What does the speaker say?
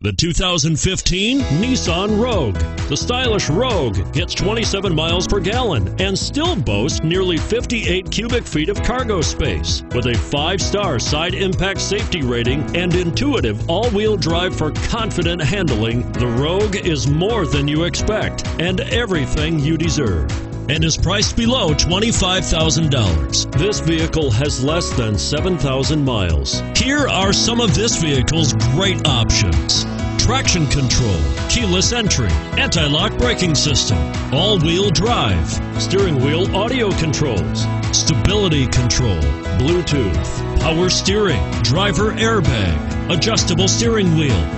The 2015 Nissan Rogue. The stylish Rogue gets 27 miles per gallon and still boasts nearly 58 cubic feet of cargo space. With a five star side impact safety rating and intuitive all wheel drive for confident handling, the Rogue is more than you expect and everything you deserve and is priced below $25,000. This vehicle has less than 7,000 miles. Here are some of this vehicle's great options traction control, keyless entry, anti lock braking system, all wheel drive, steering wheel audio controls, stability control, Bluetooth, power steering, driver airbag, adjustable steering wheel.